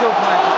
Field plan.